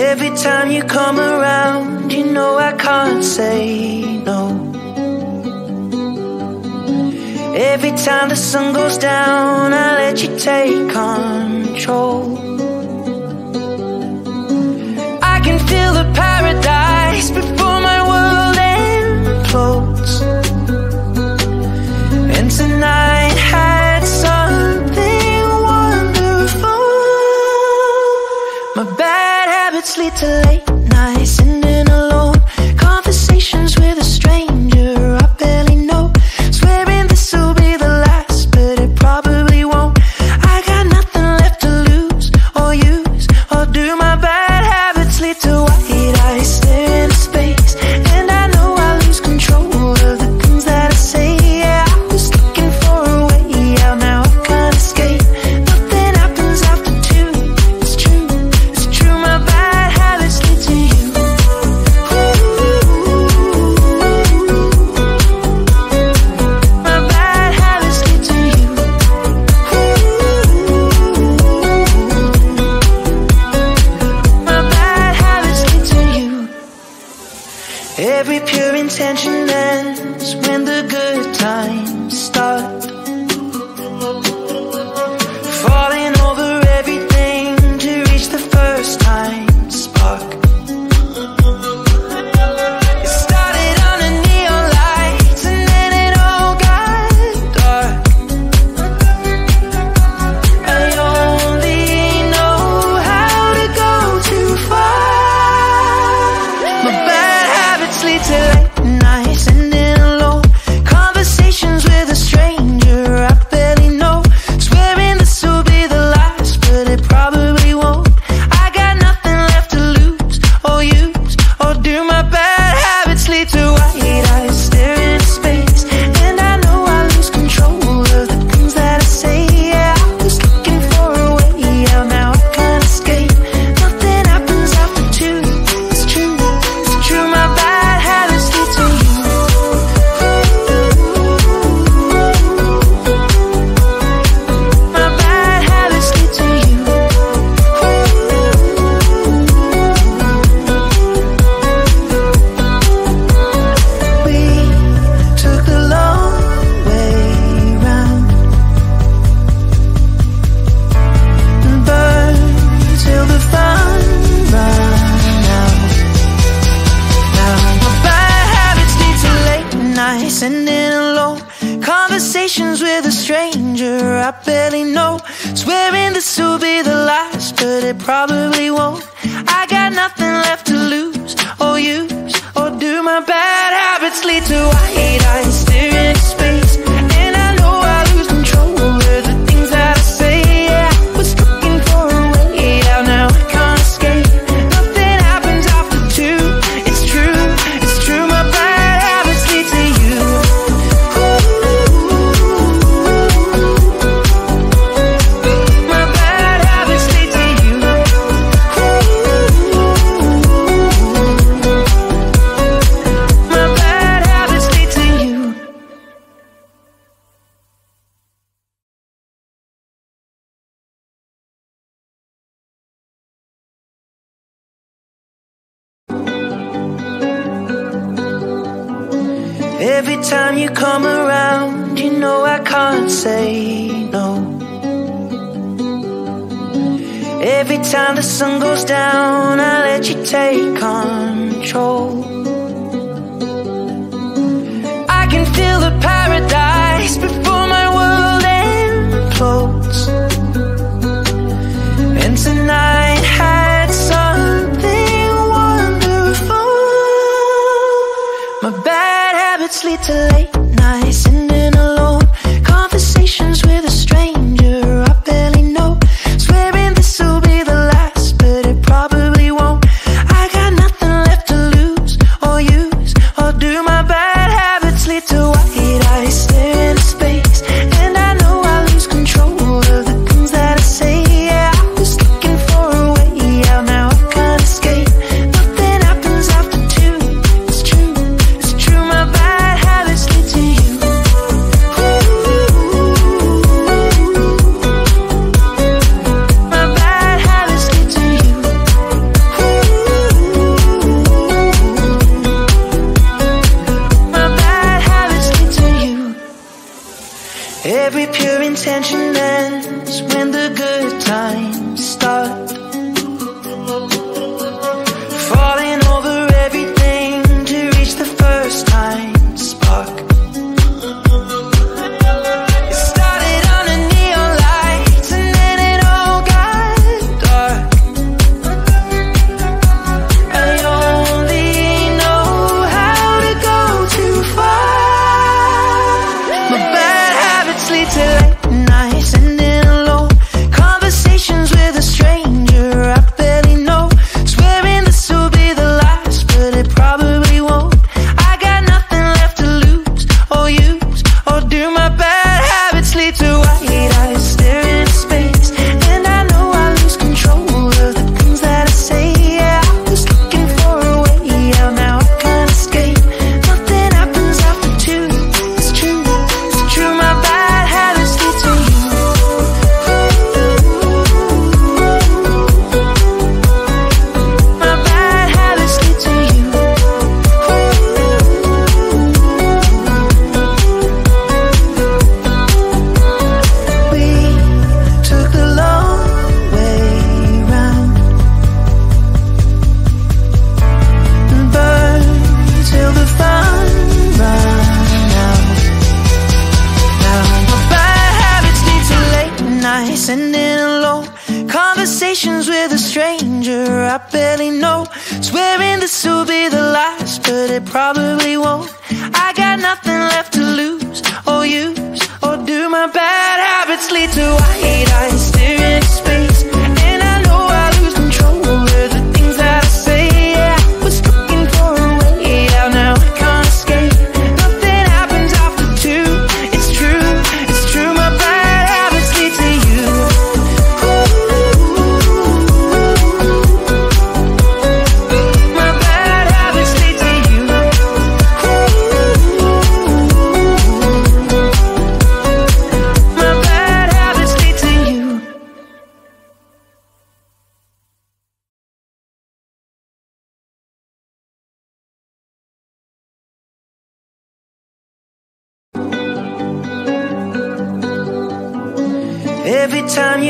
Every time you come around, you know I can't say no. Every time the sun goes down, I let you take control. I can feel the paradise before. sun goes down, I let you take control. I can feel the paradise.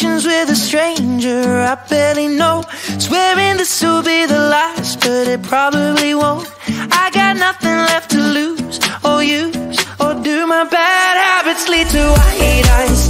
conversations with a stranger I barely know. Swearing this will be the last, but it probably won't. I got nothing left to lose, or use, or do. My bad habits lead to white eyes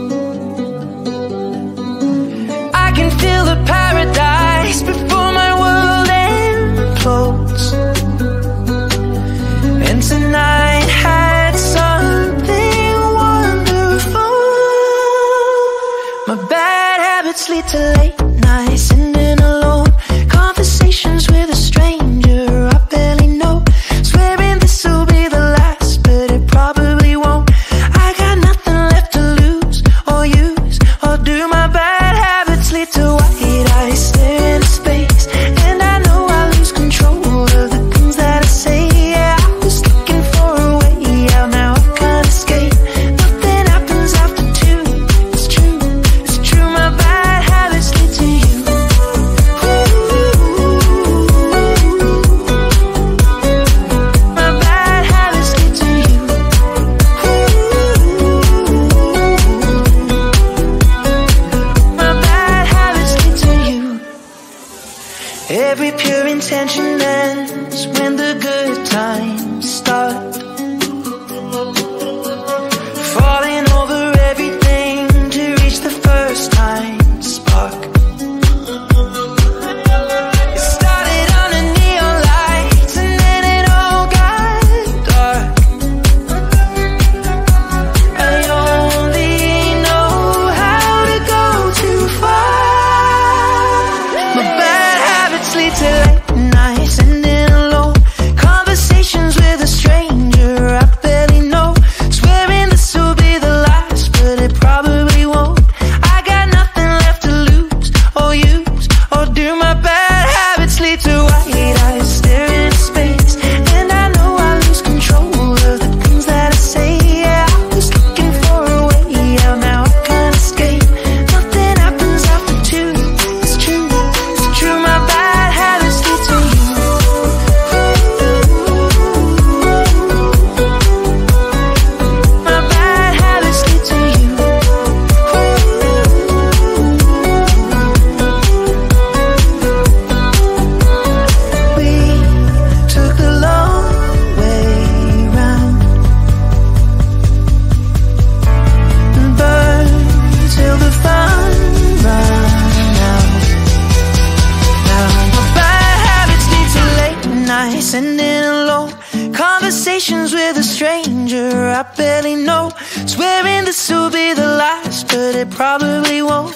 time starts. probably won't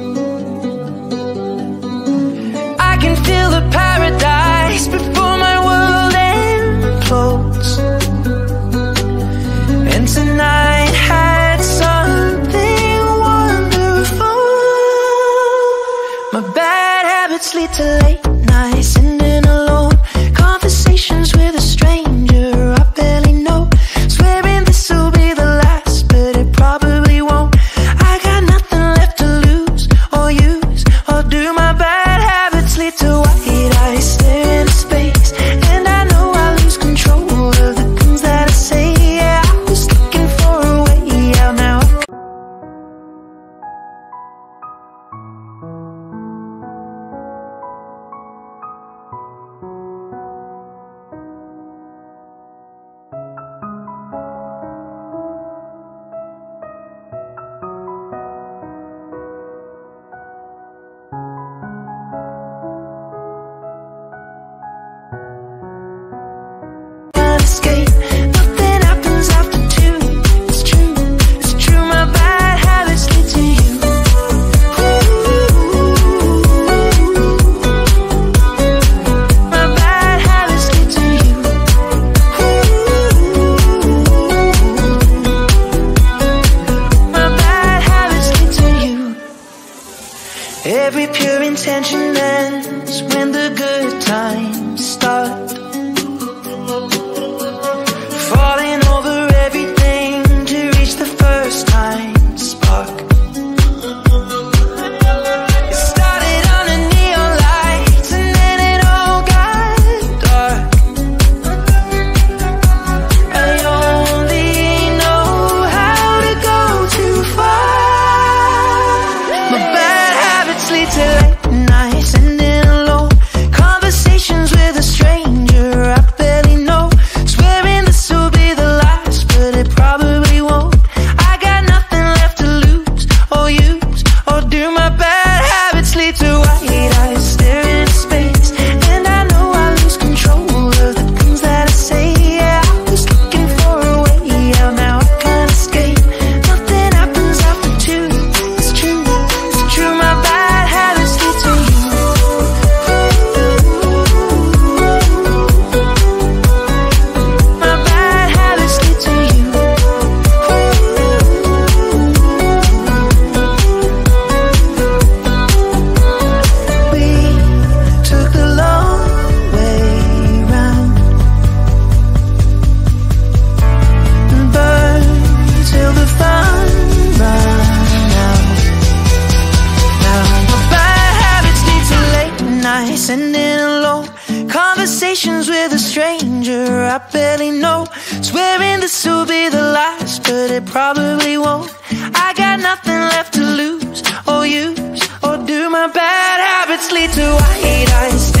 sending alone Conversations with a stranger I barely know. Swearing this will be the last But it probably won't. I got nothing left to lose Or use Or do. My bad habits lead to white eyes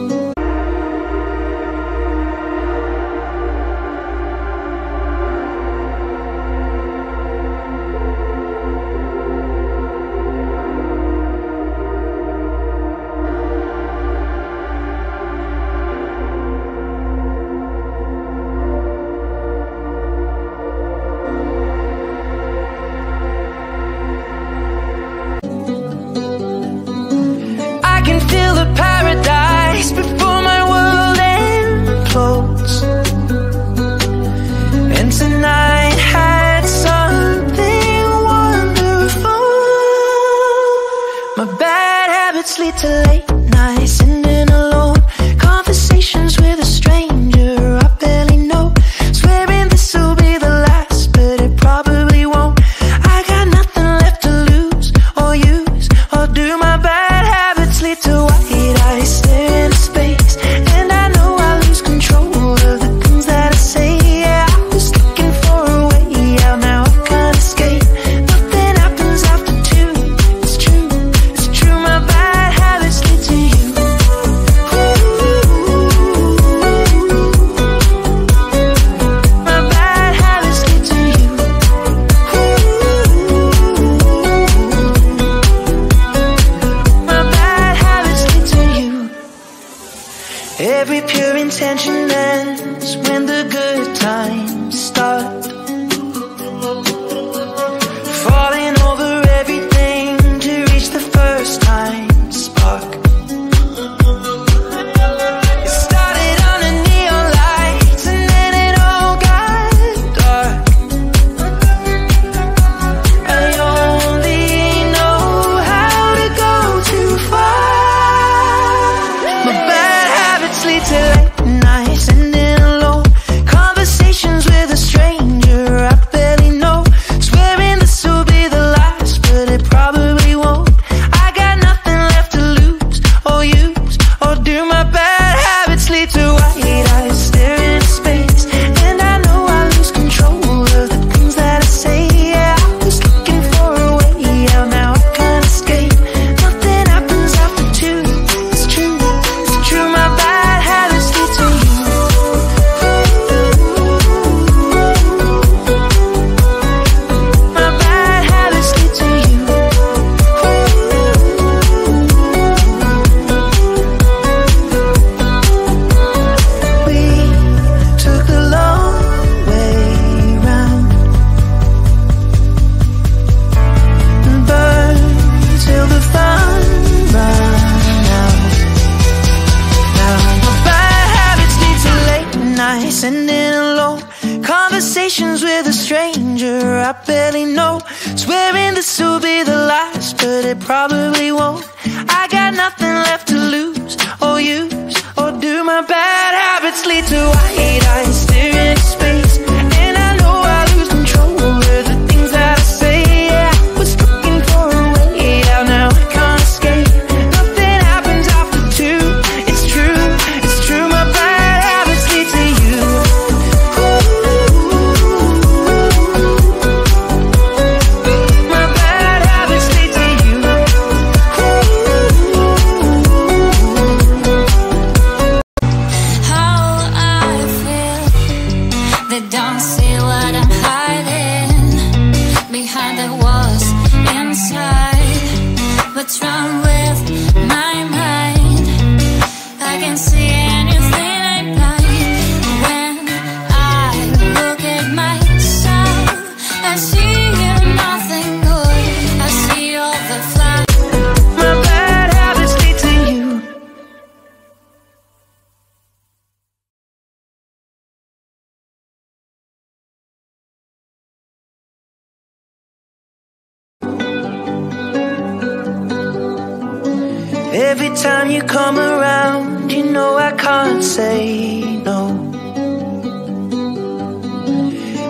Every time you come around, you know I can't say no.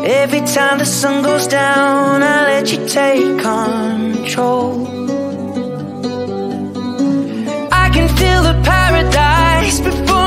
Every time the sun goes down, I let you take control. I can feel the paradise before.